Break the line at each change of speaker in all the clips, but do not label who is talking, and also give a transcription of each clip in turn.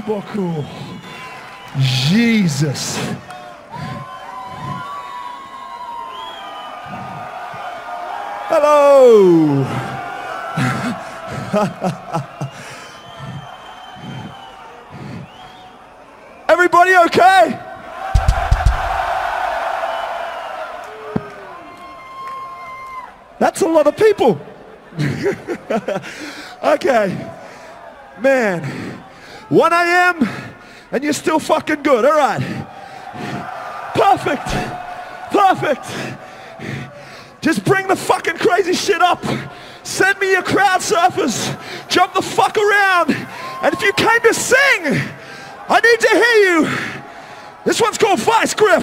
beaucoup. Jesus. Hello. Everybody okay? That's a lot of people. okay. Man. 1 a.m. and you're still fucking good. All right. Perfect. Perfect. Just bring the fucking crazy shit up. Send me your crowd surfers. Jump the fuck around. And if you came to sing, I need to hear you. This one's called Vice Grip.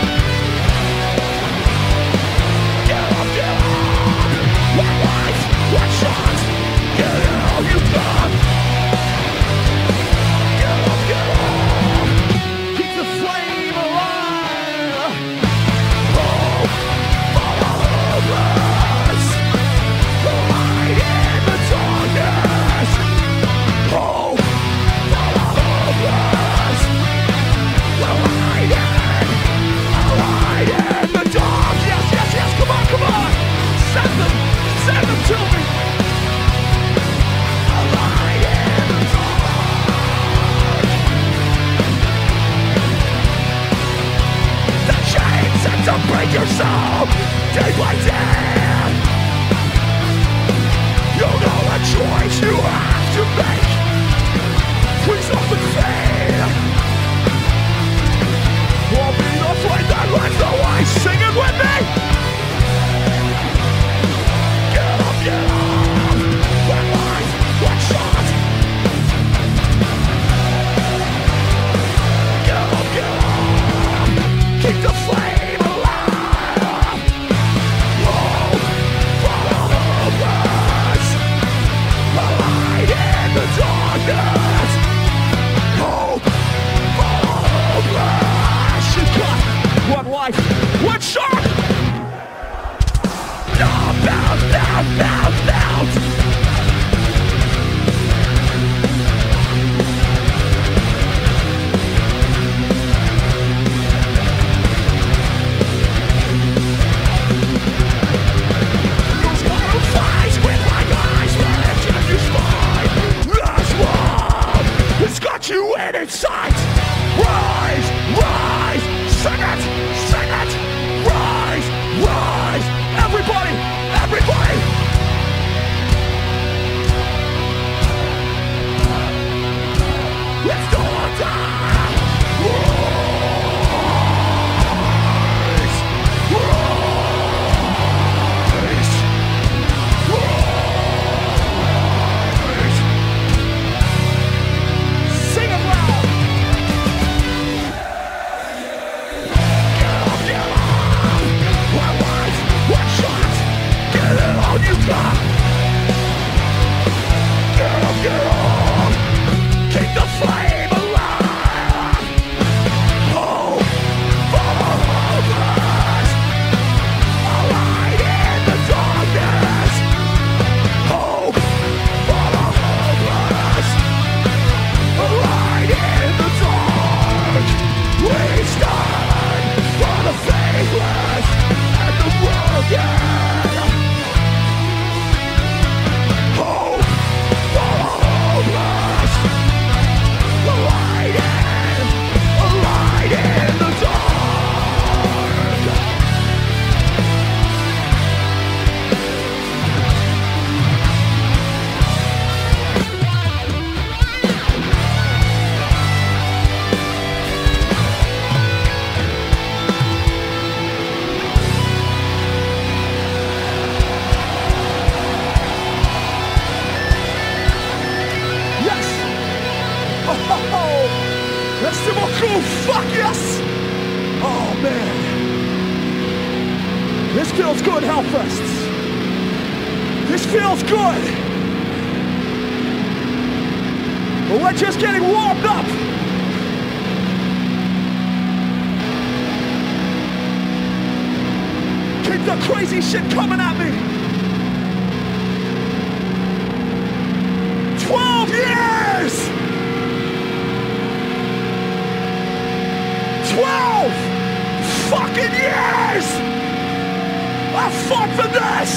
I fought for this!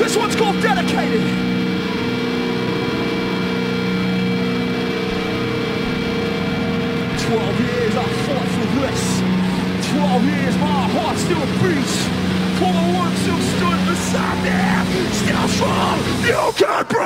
This one's called Dedicated. Twelve years I fought for this. Twelve years my heart still beats. For the one who stood beside me, still strong, you can't break.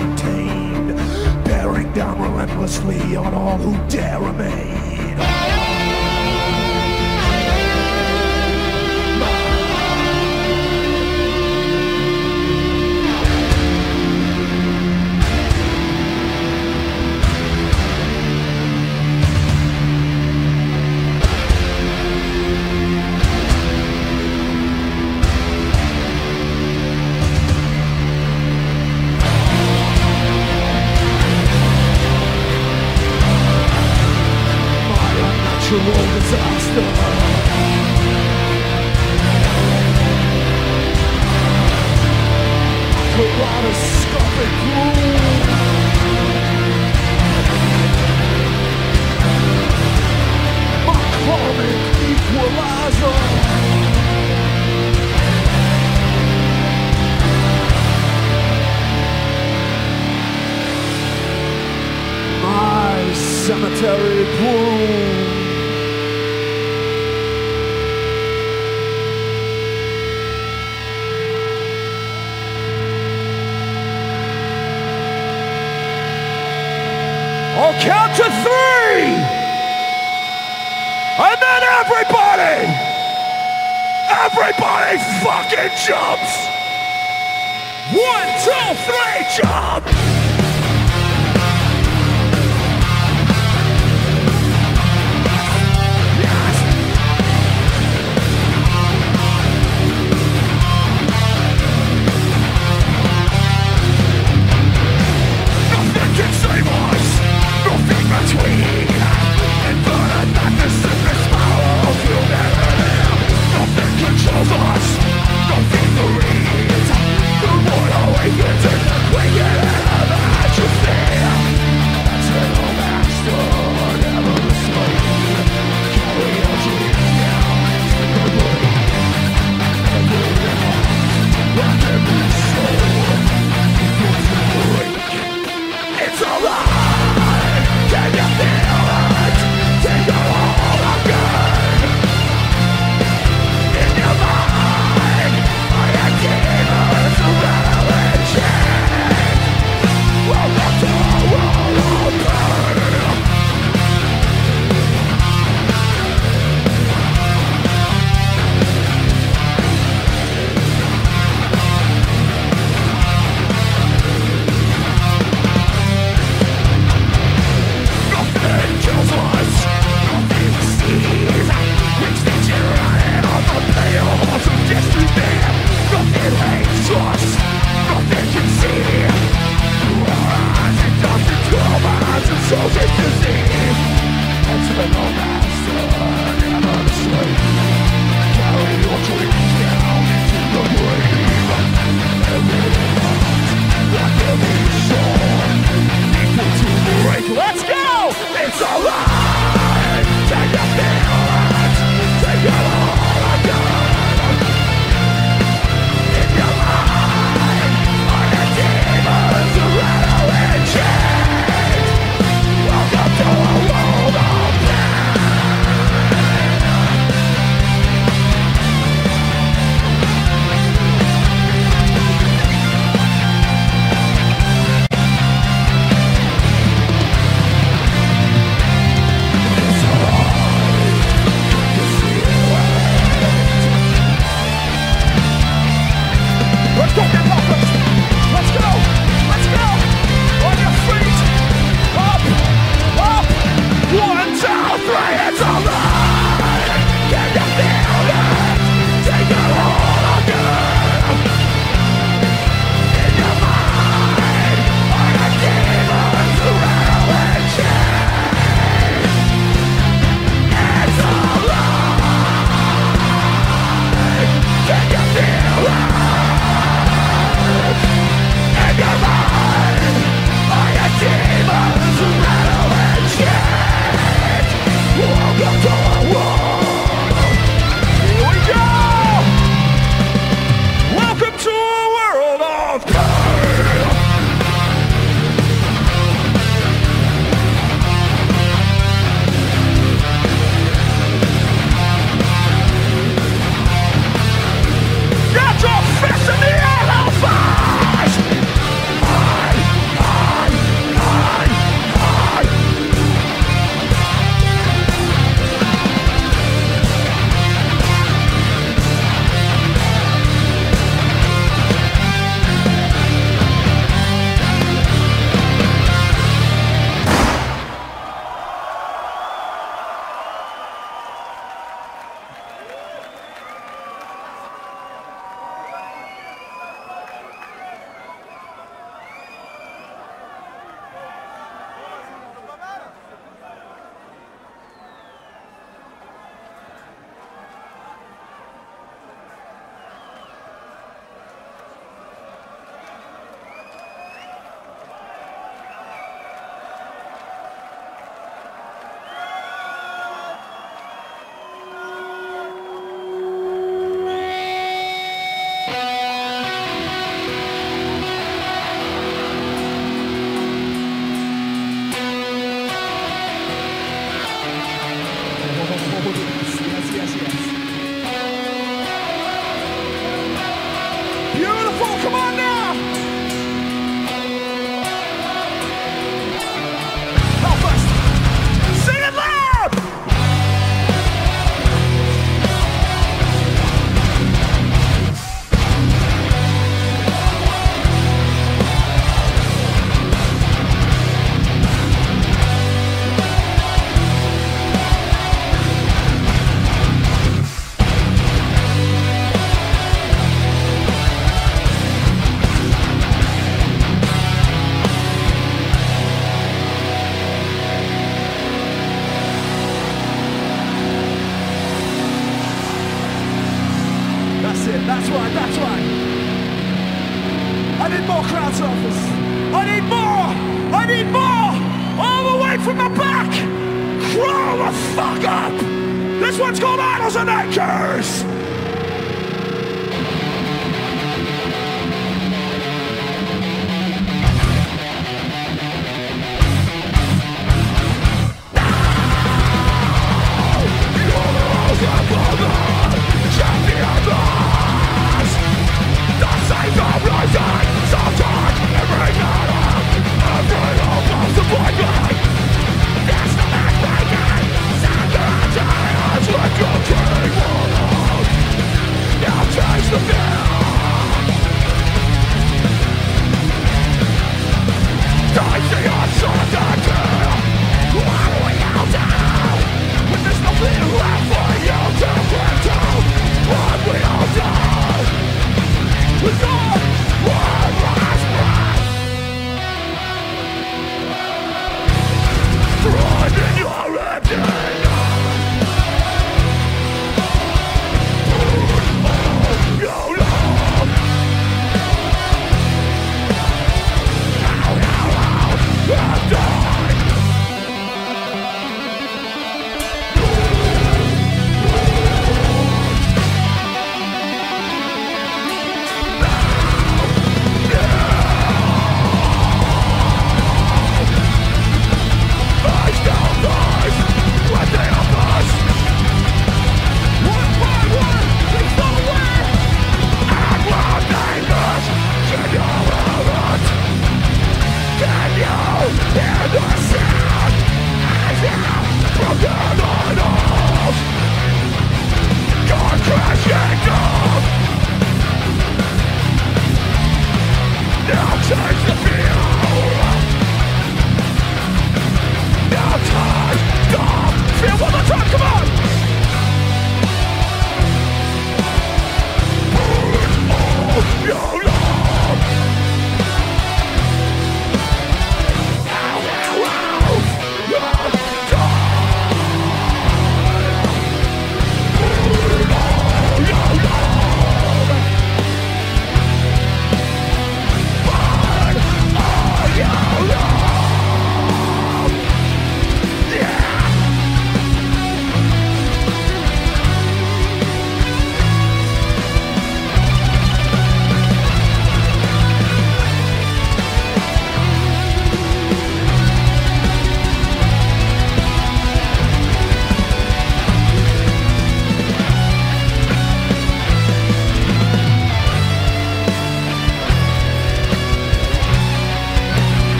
Obtained, bearing down relentlessly on all who dare remain.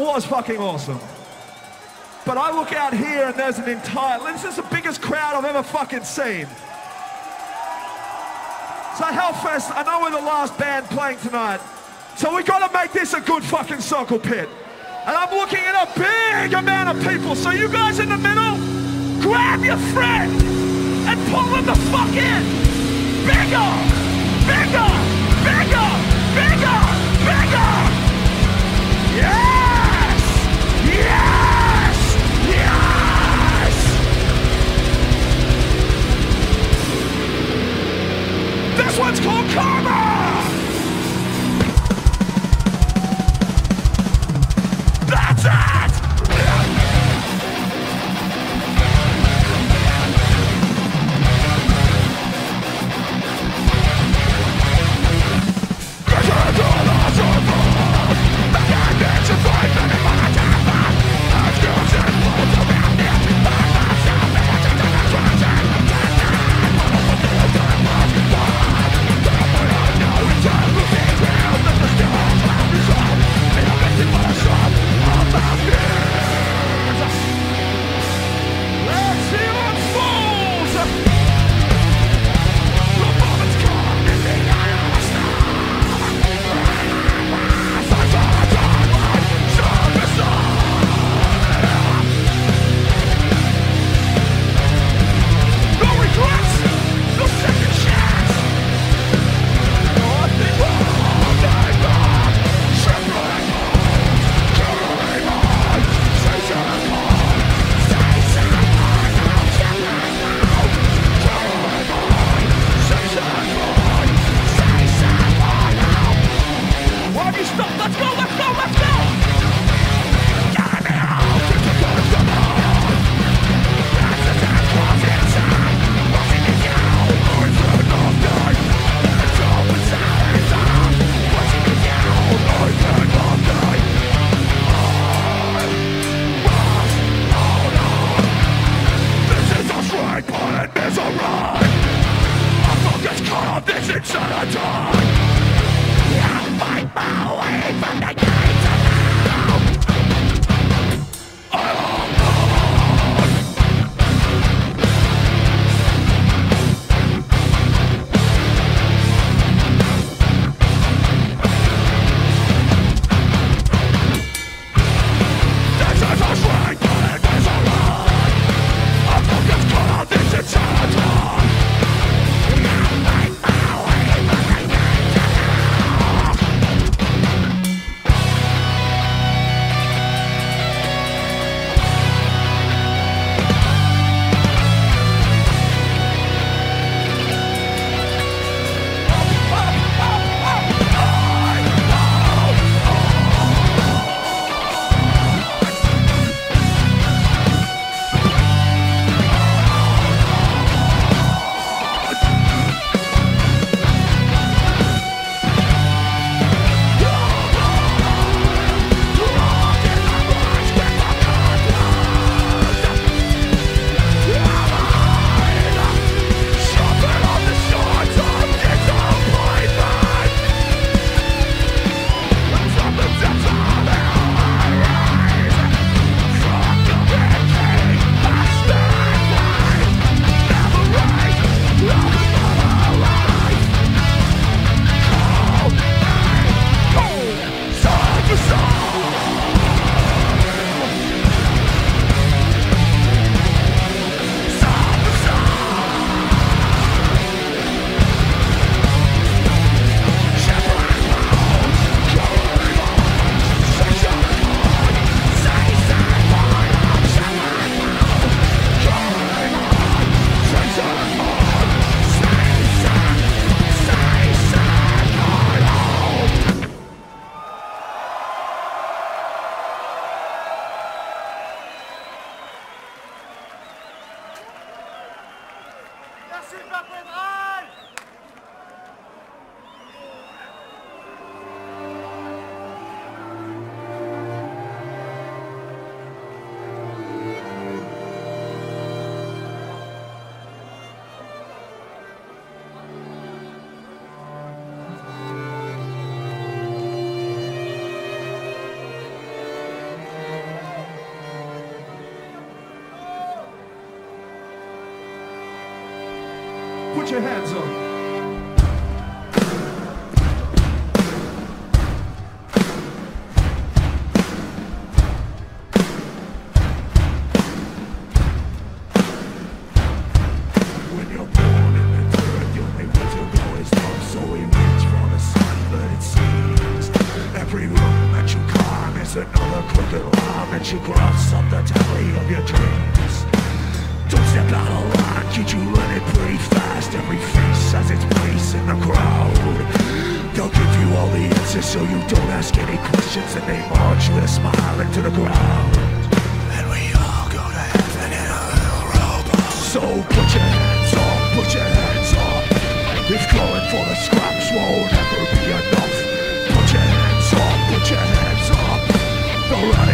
Was fucking awesome. But I look out here and there's an entire, this is the biggest crowd I've ever fucking seen. So Hellfest, I know we're the last band playing tonight. So we gotta make this a good fucking circle pit. And I'm looking at a big amount of people. So you guys in the middle, grab your friend and pull them the fuck in. bigger, bigger, This one's called Karma.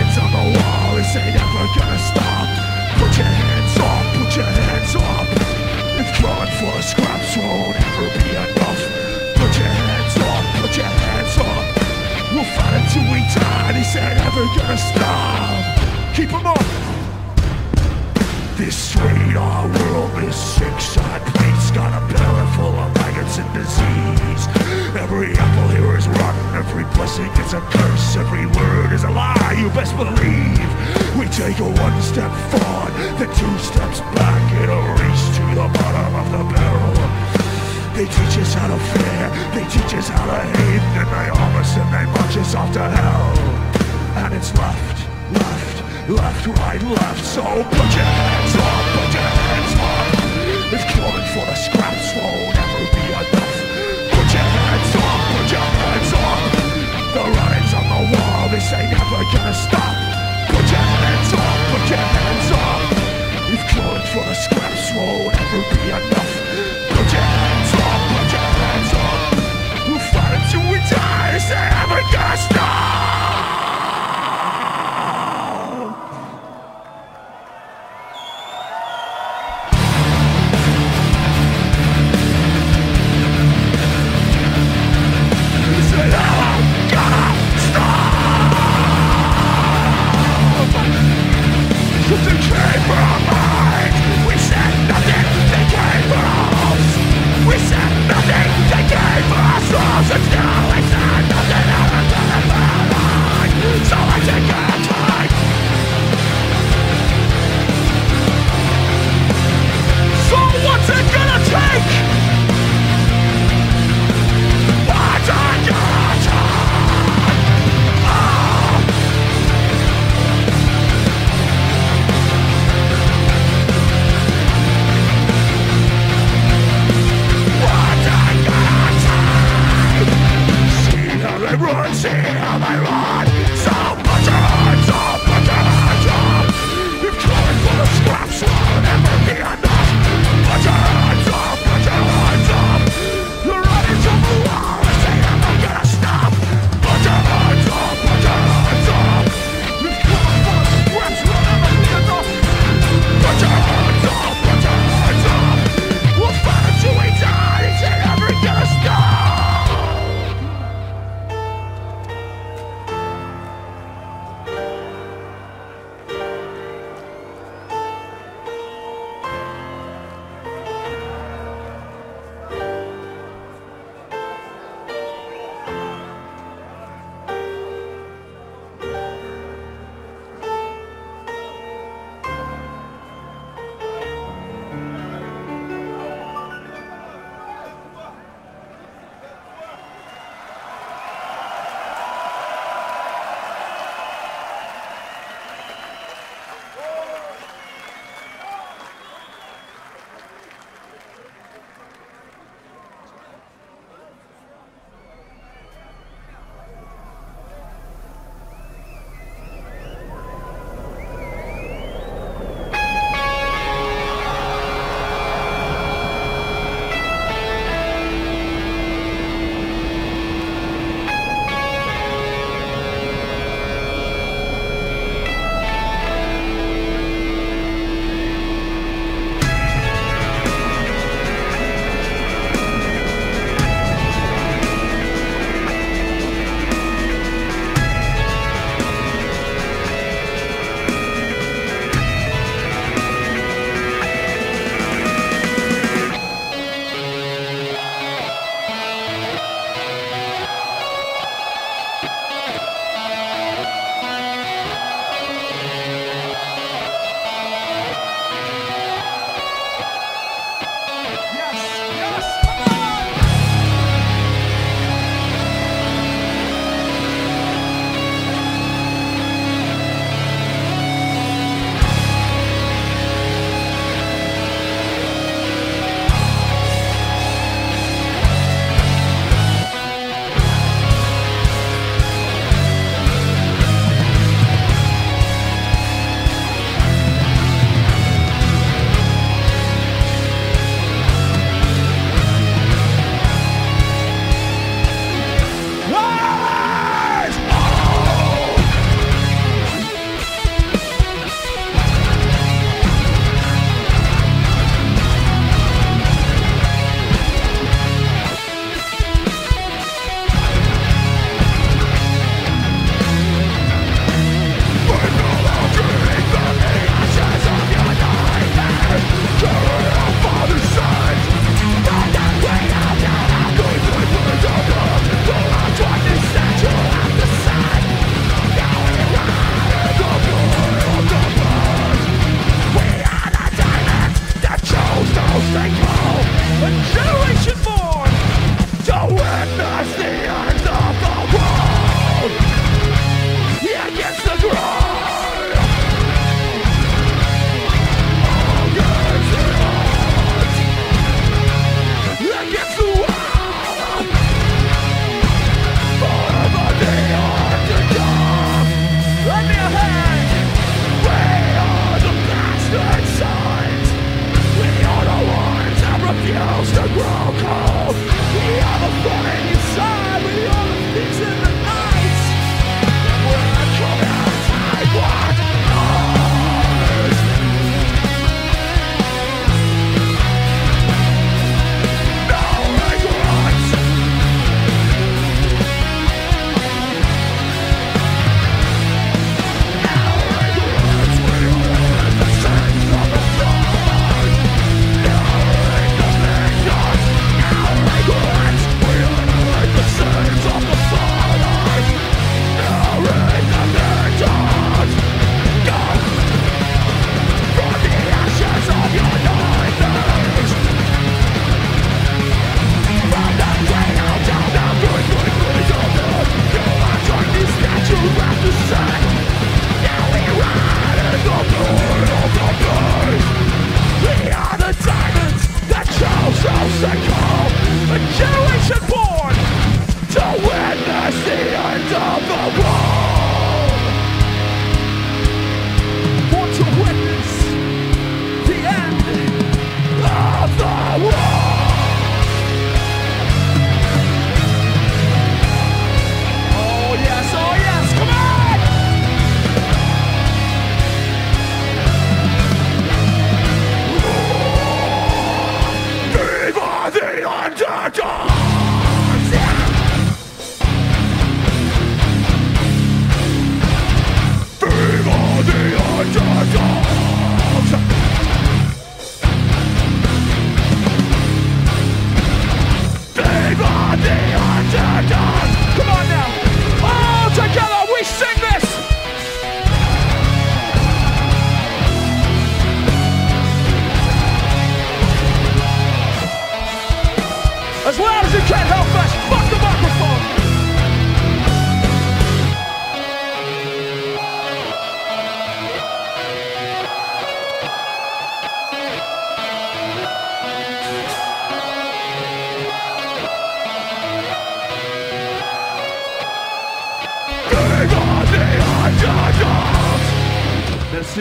Writing's on the wall, this ain't ever gonna stop. Put your hands up, put your hands up. If going for scraps won't ever be enough. Put your hands up, put your hands up. We'll fight until we die, this ain't ever gonna stop. Keep 'em up. This our world is sick side place Got a belly full of maggots and disease. Every apple here is rotten Every blessing is a curse Every word is a lie, you best believe. We take a one step forward Then two steps back In a race to the bottom of the barrel. They teach us how to fear They teach us how to hate Then they arm us and they march us off to hell. And it's left, left, left, right, left So put your hands up, put your hands up. If calling for the scraps won't ever be enough. Put your hands up, put your hands up. The writing's on the wall, this ain't ever gonna stop. Put your hands up, put your hands up. If calling for the scraps won't ever be enough thousand years.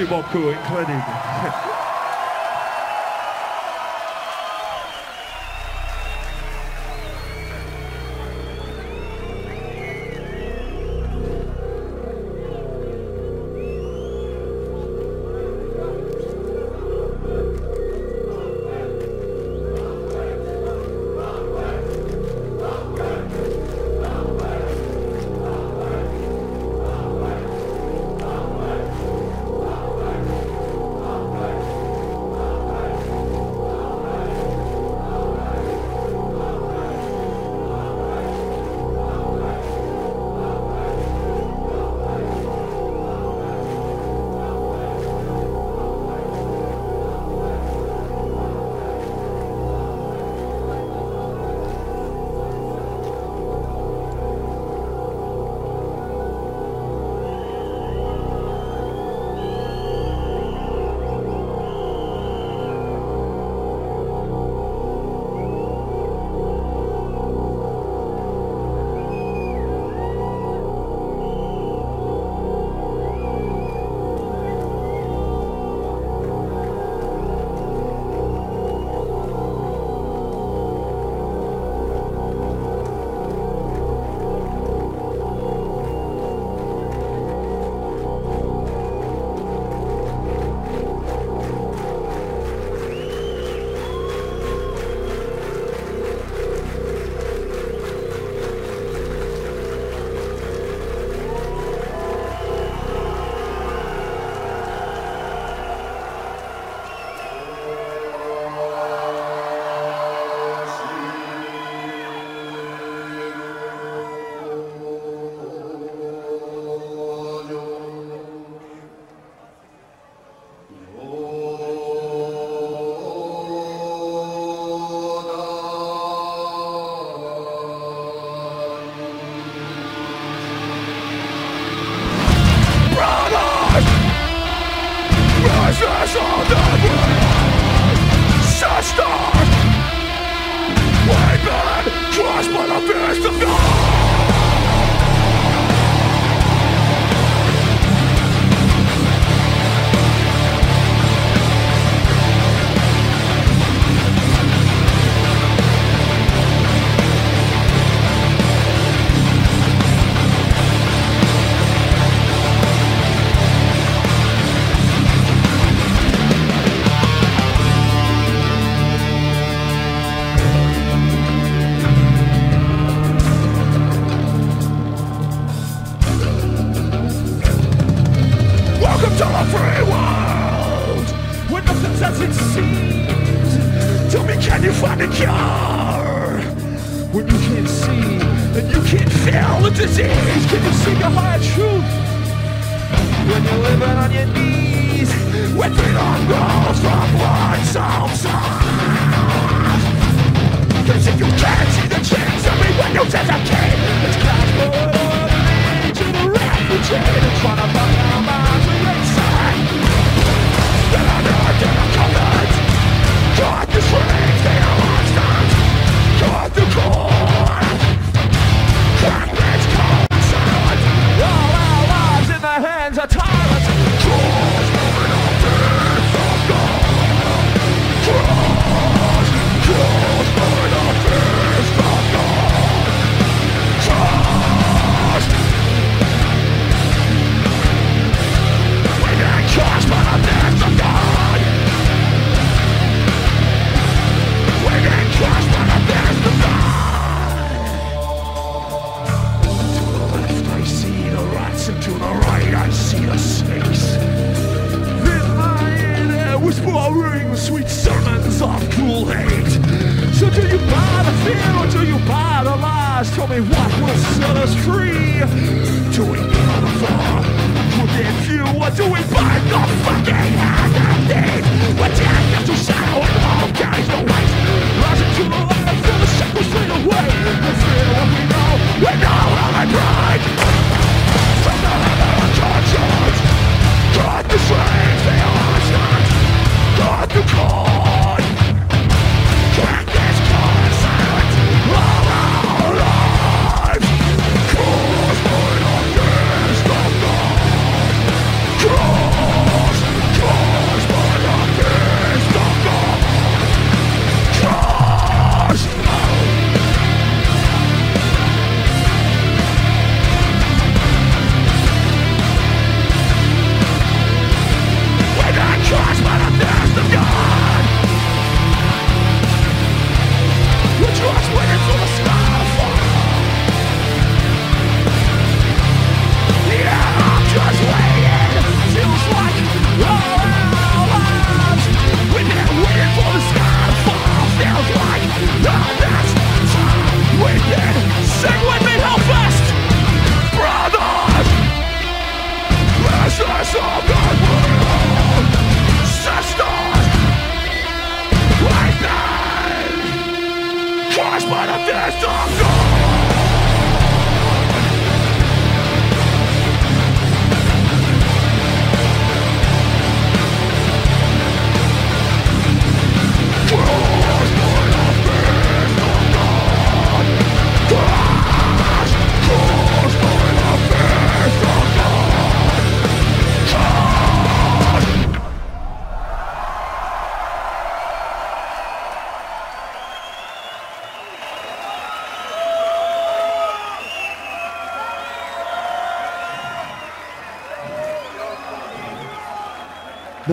Merci beaucoup, incredible.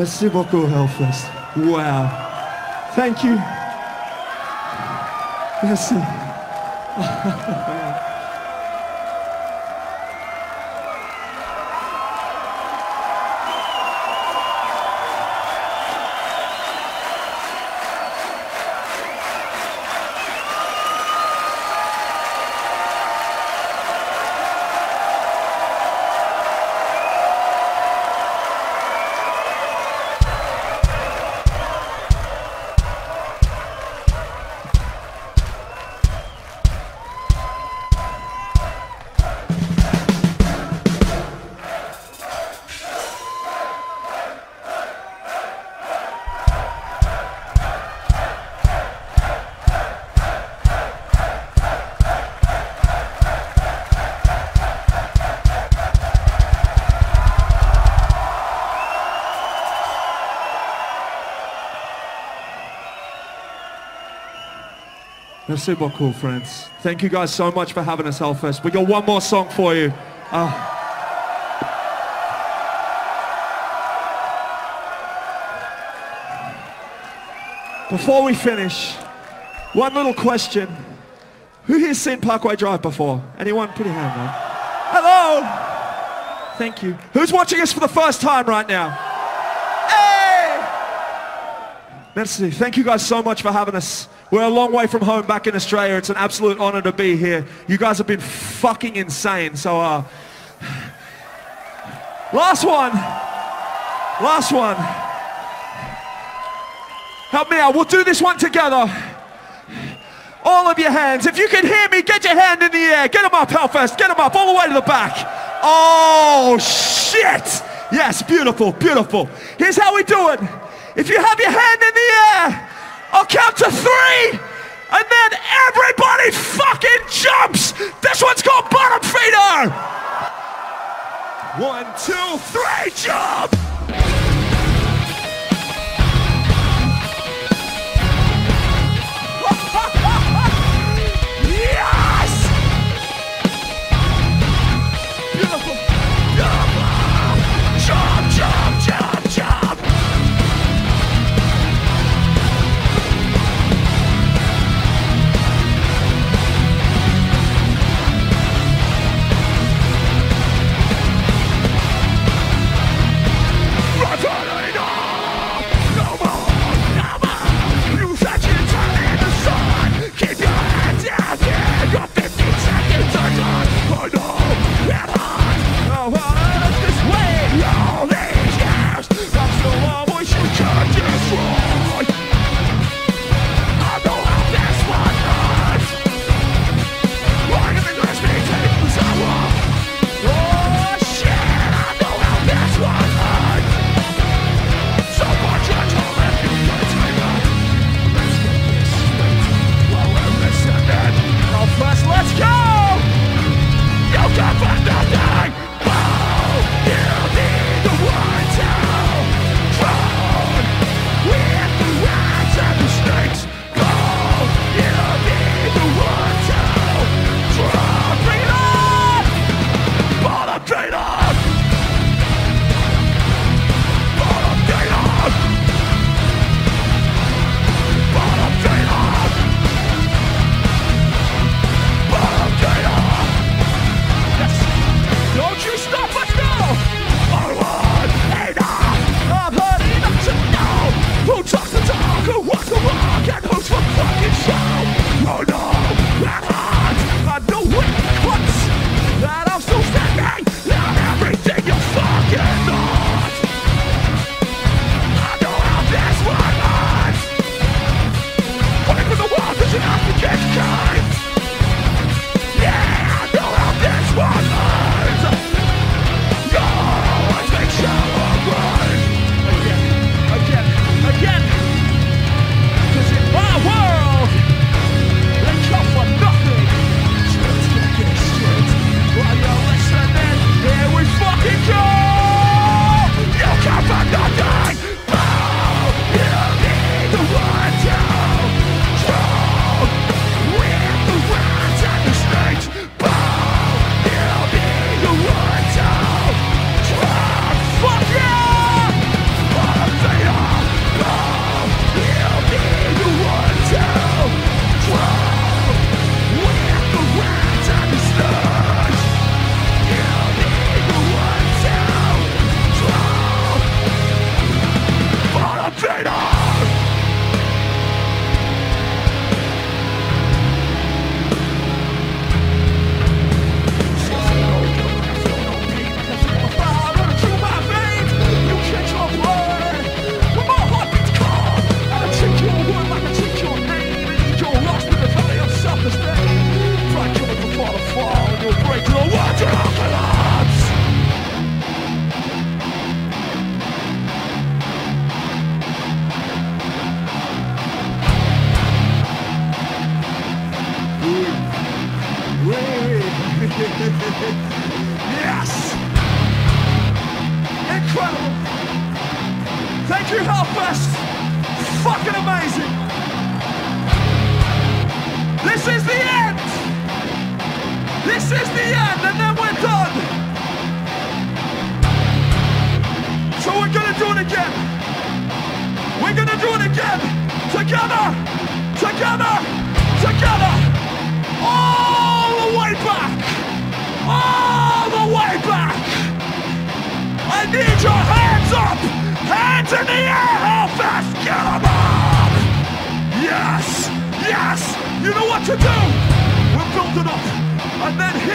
Merci beaucoup, Hellfest. Wow. Thank you. Merci. Merci beaucoup, friends. Thank you guys so much for having us, Hellfest. We got one more song for you. Uh, before we finish, one little question. Who here's seen Parkway Drive before? Anyone? Put your hand up. Hello! Thank you. Who's watching us for the first time right now? Hey! Merci. Thank you guys so much for having us. We're a long way from home back in Australia. It's an absolute honor to be here. You guys have been fucking insane. So, uh, last one. Last one. Help me out. We'll do this one together. All of your hands. If you can hear me, get your hand in the air. Get them up, Hellfest. Get them up all the way to the back. Oh, shit. Yes, beautiful, beautiful. Here's how we do it. If you have your hand in the air, I'll count to three, and then everybody fucking jumps. This one's called bottom feeder. One, two, three, jump.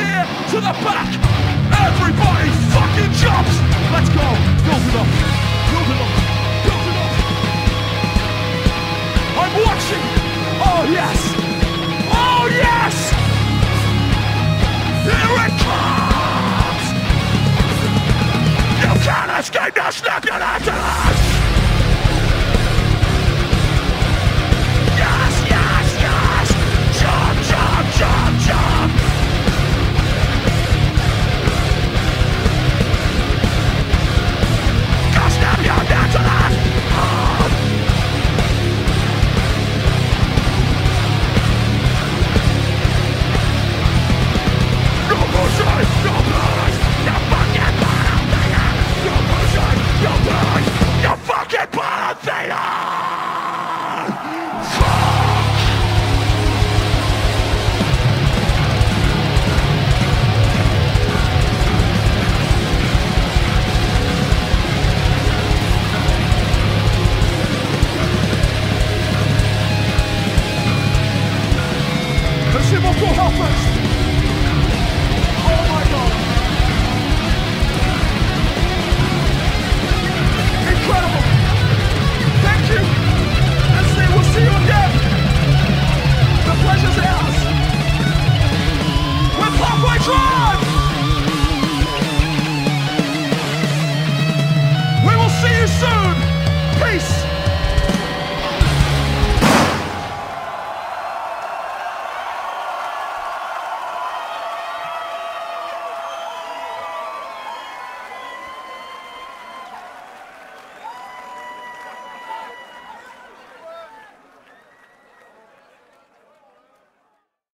clear to the back. Everybody fucking jumps. Let's go. Build it up. Build it up. Build it up. I'm watching. Oh yes. Oh yes. Here it comes. You can't escape this. Look at